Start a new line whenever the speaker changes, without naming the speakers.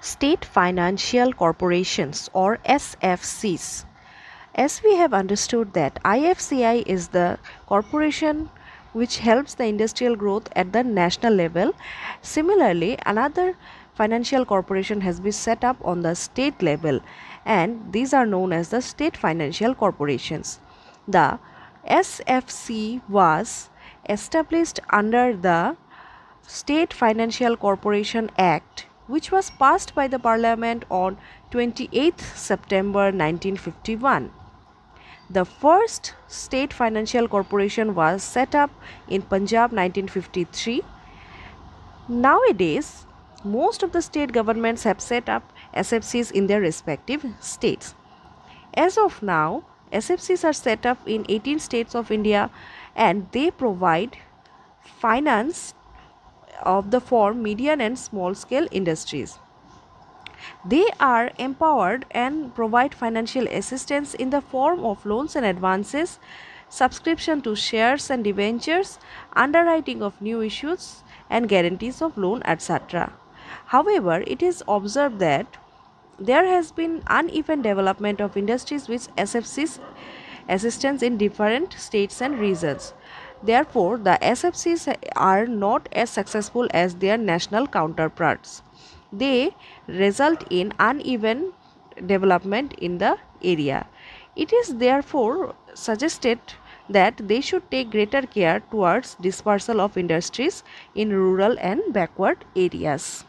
State Financial Corporations or SFCs. As we have understood that IFCI is the corporation which helps the industrial growth at the national level. Similarly, another financial corporation has been set up on the state level and these are known as the state financial corporations. The SFC was established under the State Financial Corporation Act which was passed by the parliament on 28th September 1951. The first state financial corporation was set up in Punjab 1953. Nowadays, most of the state governments have set up SFCs in their respective states. As of now, SFCs are set up in 18 states of India and they provide finance of the form medium and small scale industries. They are empowered and provide financial assistance in the form of loans and advances, subscription to shares and debentures, underwriting of new issues, and guarantees of loan, etc. However, it is observed that there has been uneven development of industries with SFC's assistance in different states and regions. Therefore, the SFCs are not as successful as their national counterparts. They result in uneven development in the area. It is therefore suggested that they should take greater care towards dispersal of industries in rural and backward areas.